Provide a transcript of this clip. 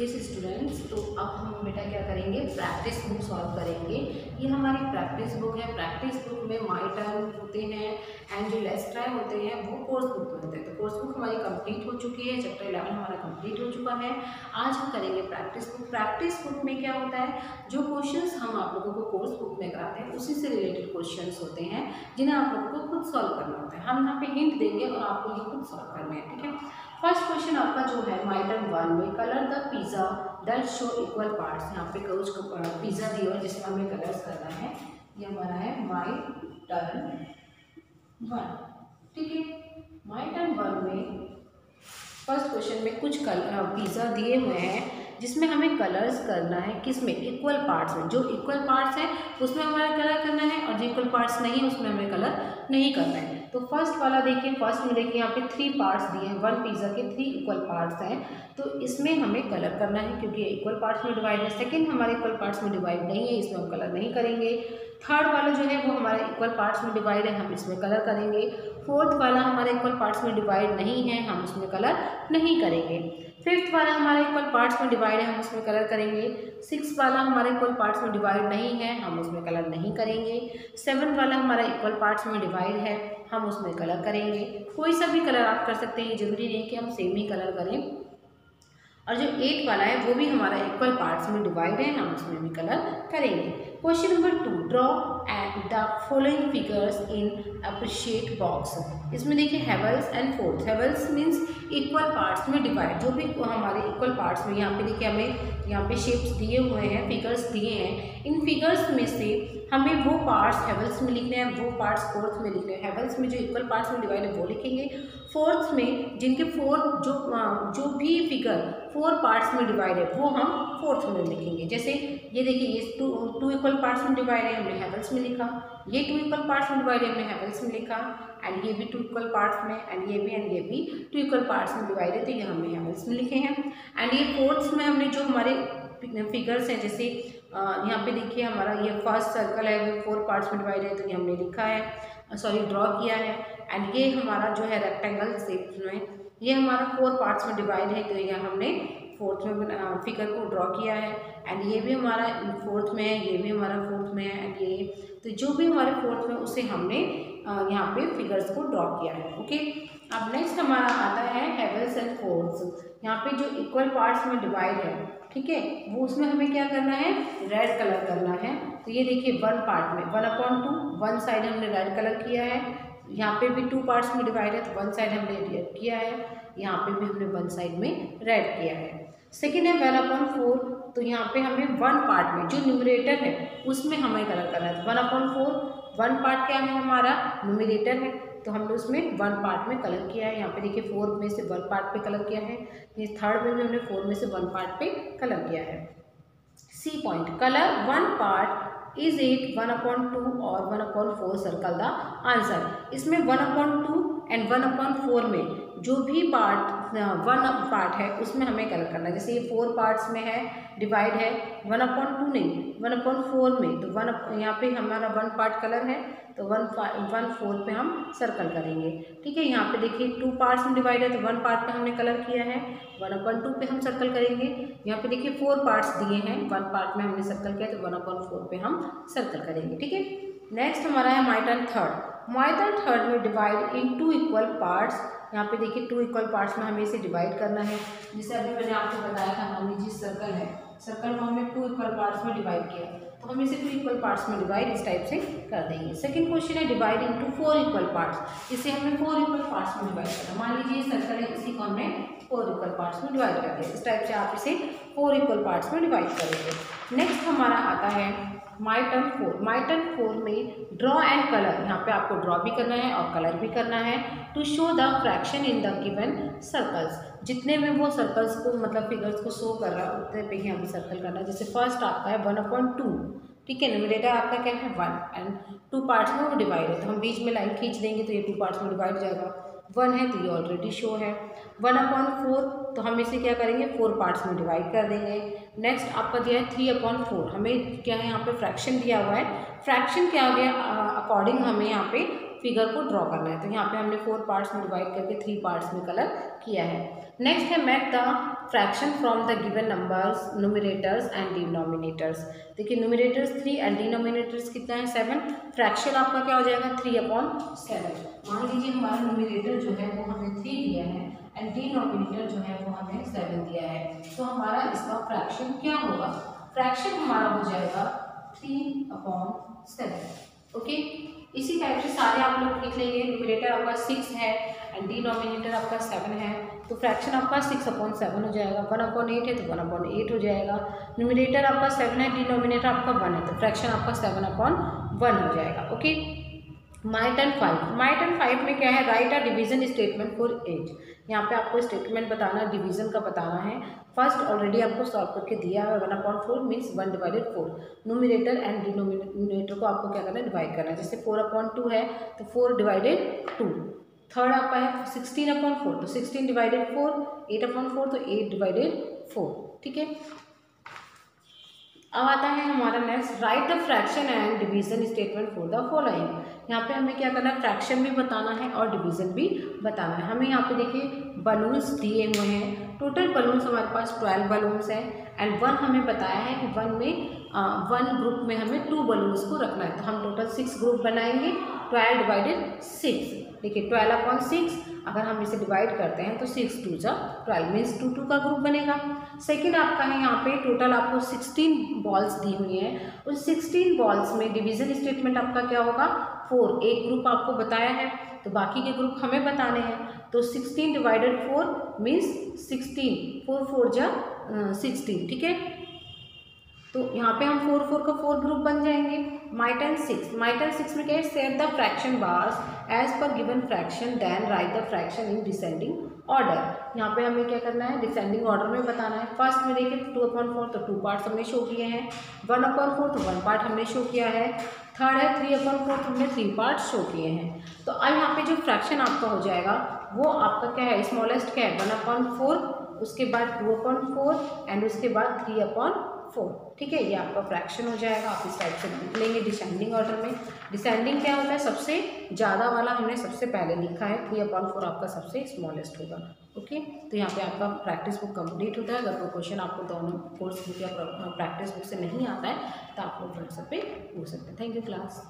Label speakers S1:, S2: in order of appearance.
S1: Yes students तो अब हम बेटा क्या करेंगे? प्रैक्टिस बुक सॉल्व करेंगे। ये हमारी प्रैक्टिस बुक है। प्रैक्टिस बुक में माई टर्म होते हैं एंड जो लेस ट्राई होते हैं, वो कोर्स बुक में होते हैं। तो कोर्स बुक हमारी कंप्लीट हो चुकी है। चैप्टर इलेवन हमारा कंप्लीट हो चुका है। आज हम करेंगे प्रैक्टिस बुक प्रैक्टिस बुक में क्या होता है? जो क्वेश्चन हम आप लोगों को कोर्स बुक में कराते हैं, उसी से रिलेटेड क्वेश्चन होते हैं, जिन्हें आप लोगों को खुद सॉल्व करना होता है। हम यहाँ पे हिंट देंगे और आपको ये खुद सॉल्व करना है, ठीक है? फ़र्स्ट क्वेश्चन आपका जो है माइटन वन में colour the pizza that show equal parts यहाँ पे कुछ पिज़्ज़ा दिया और जिसमें हमें कलर्स करना है, ये हमारा है माई टर्न वन ठीक है? माई टर्न वन में फ़र्स्ट क्वेश्चन में कुछ कलर पिज़्ज़ा दिए हुए हैं, जिसमें हमें कलर्स करना है किसमें इक्वल पार्ट्स में। जो इक्वल पार्ट्स हैं, उसमें हमारा कलर करना है और जो इक्वल पार्ट्स नहीं है, उसमें हमें कलर नहीं करना है। तो फ़र्स्ट वाला देखिए फ़र्स्ट में देखिए यहाँ पे थ्री पार्ट्स दिए हैं। वन पिज़्ज़ा के थ्री इक्वल पार्ट्स हैं। तो इसमें हमें कलर करना है क्योंकि इक्वल पार्ट्स में डिवाइड है। सेकेंड हमारे इक्वल पार्ट्स में डिवाइड नहीं है, इसमें हम कलर नहीं करेंगे। थर्ड वाला जो है, वो हमारे इक्वल पार्ट्स में डिवाइड है, हम इसमें कलर करेंगे। फोर्थ वाला हमारे इक्वल पार्ट्स में डिवाइड नहीं है, हम उसमें कलर नहीं करेंगे। फिफ्थ वाला हमारे इक्वल पार्ट्स में डिवाइड है, हम उसमें कलर करेंगे। सिक्स वाला हमारे इक्वल पार्ट्स में डिवाइड नहीं है, हम उसमें कलर नहीं करेंगे। सेवन वाला हमारा इक्वल पार्ट्स में डिवाइड है। हम उसमें कलर करेंगे। कोई सा भी कलर आप कर सकते हैं ज़रूरी नहीं कि हम सेम ही कलर करें। और जो एट वाला है, वो भी हमारा इक्वल पार्ट्स में डिवाइड है, हम उसमें भी कलर करेंगे। Question number two draw and the following figures in appropriate box इसमें देखिए halves and fourth halves means equal parts में डिवाइड जो भी हमारे इक्वल पार्ट्स में, यहाँ पे देखिए हमें, यहाँ पे शेप्स दिए हुए हैं फिगर्स दिए हैं। इन फिगर्स में से हमें वो पार्ट्स हेवल्स में लिखने हैं, वो पार्ट्स फोर्थ में लिखने हैं। हेवल्स में जो इक्वल पार्ट्स में डिवाइड है, वो लिखेंगे। फोर्थ में जिनके फोर्थ जो जो भी फिगर फोर पार्ट्स में डिवाइड है वो हम फोर्थ में लिखेंगे। जैसे ये देखिए, ये टू टू इक्वल पार्ट्स में डिवाइड है, हमने हेवल्स में लिखा। ये टू इक्वल पार्ट्स में डिवाइड है, हमने हेवल्स में लिखा। एंड ये भी टू इक्वल पार्ट्स में एंड ये भी एंड ये भी टू इक्वल पार्ट्स में डिवाइड है तो ये हमने हेवल्स में लिखे हैं। एंड ये फोर्थ में हमने जो हमारे फिगर्स हैं, जैसे यहाँ पे देखिए हमारा, ये फ़र्स्ट सर्कल है, वो फोर पार्ट्स में डिवाइड है तो ये हमने लिखा है। सॉरी ड्रॉ किया है। एंड ये हमारा जो है रेक्टेंगल शेप में ये हमारा फोर पार्ट्स में डिवाइड है तो ये हमने फोर्थ में फिगर को ड्रॉ किया है एंड ये भी हमारा फोर्थ में है, ये भी हमारा फोर्थ में है एंड ये तो जो भी हमारे फोर्थ में, उसे हमने यहाँ पे फिगर्स को ड्रॉ किया है ओके अब नेक्स्ट हमारा आता है हेवल्स एंड फोर्थ यहाँ पे जो इक्वल पार्ट्स में डिवाइड है, ठीक है? वो उसमें हमें क्या करना है? रेड कलर करना है. तो ये देखिए वन पार्ट में one upon two one side हमने रेड कलर किया है यहाँ पे भी टू पार्ट्स में डिवाइड है तो वन साइड हमने रेड किया है, यहाँ पे भी हमने वन साइड में रेड किया है। सेकेंड है वन अपॉइंट फोर तो यहाँ पे हमें वन पार्ट में, जो न्यूमरेटर है, उसमें हमें कलर करना है। One upon four one part क्या है हमारा? न्यूमरेटर है। तो हमने उसमें वन पार्ट में कलर किया है। यहाँ पे देखिए फोर में से वन पार्ट पे कलर किया है। ये थर्ड में भी हमने फोर में से वन पार्ट पे कलर किया है। C point colour one part is it one upon two और one upon four circle the answer इसमें one upon two and one upon four में, जो भी पार्ट वन पार्ट है, उसमें हमें कलर करना है। जैसे ये फोर पार्ट्स में है डिवाइड है वन अपॉइंट टू नहीं वन अपॉइंट फोर में तो वन यहाँ पे हमारा वन पार्ट कलर है तो वन वन फोर पे हम सर्कल करेंगे। ठीक है, यहाँ पे देखिए टू पार्ट्स में डिवाइड है तो वन पार्ट पे हमने कलर किया है वन अपॉन टू पे हम सर्कल करेंगे। यहाँ पे देखिए फोर पार्ट्स दिए हैं वन पार्ट में हमने सर्कल किया तो वन अपॉन फोर पे हम सर्कल करेंगे। ठीक है? नेक्स्ट हमारा है my turn third my turn third में divide in two equal parts यहाँ पे देखिए टू इक्वल पार्ट्स में हमें इसे डिवाइड करना है। जैसे अभी मैंने आपको बताया था, मान लीजिए सर्कल है। सर्कल को हमने टू इक्वल पार्ट्स में डिवाइड किया। तो हम इसे टू इक्वल पार्ट्स में डिवाइड इस टाइप से कर देंगे। सेकंड क्वेश्चन है divide into four equal parts इसे हमने फोर इक्वल पार्ट्स में डिवाइड करना मान लीजिए सर्कल है, इसी को हमने फोर इक्वल पार्ट्स में डिवाइड कर दिया। इस टाइप से आप इसे फोर इक्वल पार्ट्स में डिवाइड करेंगे। नेक्स्ट हमारा आता है my turn four my turn four में ड्रॉ एंड कलर यहाँ पे आपको ड्रॉ भी करना है और कलर भी करना है। To show the fraction in the given circles जितने में वो सर्कल्स को मतलब फिगर्स को शो कर रहा है उतने पे ही हमें सर्कल करना है। जैसे फ़र्स्ट आपका है वन अपॉइंट टू ठीक है? न्यूमरेटर आपका क्या है? वन एंड टू पार्ट्स में वो डिवाइड है। तो हम बीच में लाइन खींच देंगे तो ये टू पार्ट्स में डिवाइड हो जाएगा। वन है तो ये ऑलरेडी शो है। वन अपॉन फोर तो हम इसे क्या करेंगे? फोर पार्ट्स में डिवाइड कर देंगे। नेक्स्ट आपका दिया है थ्री अपॉन फोर हमें क्या है यहाँ पे फ्रैक्शन दिया हुआ है? फ्रैक्शन क्या आ गया? अकॉर्डिंग हमें यहाँ पे फिगर को ड्रॉ करना है। तो यहाँ पे हमने फोर पार्ट्स में डिवाइड करके थ्री पार्ट्स में कलर किया है। नेक्स्ट है make the fraction from the given numbers numerators and denominators देखिए नोमिनेटर्स थ्री एंड डिनोमिनेटर्स कितना है? सेवन फ्रैक्शन आपका क्या हो जाएगा? थ्री अपॉन सेवन मान लीजिए हमारा नोमिनेटर जो है वो हमें थ्री दिया है एंड डिनोमिनेटर जो है वो हमें सेवन दिया है। तो हमारा इसका फ्रैक्शन क्या होगा? फ्रैक्शन हमारा हो जाएगा थ्री अपॉन सेवन ओके इसी टाइप से सारे आप लोग लिख लेंगे न्यूमिनेटर आपका सिक्स है एंड डिनोमिनेटर आपका सेवन है तो फ्रैक्शन आपका सिक्स अपॉइंट सेवन हो जाएगा वन अपॉइंट एट है तो वन अपॉइन एट हो जाएगा न्यूमिनेटर आपका सेवन है डिनोमिनेटर आपका वन है तो फ्रैक्शन आपका सेवन अपॉइन वन हो जाएगा okay might and five might and five में क्या है? Right a division statement for age यहाँ पे आपको स्टेटमेंट बताना डिवीज़न का बताना है। फ़र्स्ट ऑलरेडी आपको सॉल्व करके दिया है one upon four means one divided four numerator and denominator को आपको क्या करना है? डिवाइड करना है। जैसे फोर अपॉइंट टू है तो फोर डिवाइडेड टू थर्ड आपका है सिक्सटीन अपॉन फोर तो sixteen divided four eight upon four तो एट डिवाइडेड फोर ठीक है? अब आता है हमारा next write the fraction and division statement for the following यहाँ पे हमें क्या करना है? फ्रैक्शन भी बताना है और डिवीज़न भी बताना है। हमें यहाँ पे देखिए बलून्स दिए हुए हैं। टोटल बलून्स हमारे पास ट्वेल्व बलून्स हैं एंड वन हमें बताया है कि वन में वन ग्रुप में हमें टू बलून्स को रखना है। तो हम टोटल सिक्स ग्रुप बनाएँगे। ट्वेल्व डिवाइडेड सिक्स देखिए ट्वेल्व अपॉन सिक्स अगर हम इसे डिवाइड करते हैं तो सिक्स टू जा ट्वेल्व मीन्स टू टू का ग्रुप बनेगा। सेकेंड आपका है यहाँ पे टोटल आपको सिक्सटीन बॉल्स दी हुई हैं। उस सिक्सटीन बॉल्स में डिवीज़न स्टेटमेंट आपका क्या होगा? फोर एक ग्रुप आपको बताया है। तो बाकी के ग्रुप हमें बताने हैं। तो sixteen divided four means sixteen four four जा सिक्सटीन ठीक है? तो यहाँ पे हम फोर फोर का फोर ग्रुप बन जाएँगे। My turn six my turn six में क्या है? Set the fraction bars as per given fraction then write the fraction in descending order यहाँ पे हमें क्या करना है? डिसेंडिंग ऑर्डर में बताना है। फ़र्स्ट में देखिए टू अपॉइंट फोर तो टू पार्ट्स हमने शो किए हैं। वन अपॉइंट फोर तो वन पार्ट हमने शो किया है। थर्ड है थ्री फोर तो हमने थ्री पार्ट शो किए हैं। तो अब यहाँ पे जो फ्रैक्शन आपका हो जाएगा, वो आपका क्या है? स्मॉलेस्ट क्या है? वन अपॉइंट फोर उसके बाद टू अपॉइंट फोर एंड उसके बाद थ्री अपॉइंट फोर ठीक है? ये आपका फ्रैक्शन हो जाएगा, आप इस टाइप से लिख लेंगे डिसेंडिंग ऑर्डर में। डिसेंडिंग क्या होता है? सबसे ज़्यादा वाला हमने सबसे पहले लिखा है थ्री अपॉन फोर आपका सबसे स्मॉलेस्ट होगा ओके तो यहाँ पे आपका प्रैक्टिस बुक कंप्लीट होता है। अगर कोई क्वेश्चन आपको दोनों कोर्स बुक या प्रैक्टिस बुक से नहीं आता है तो आप लोग व्हाट्सएप पर पूछ सकते हैं। Thank you class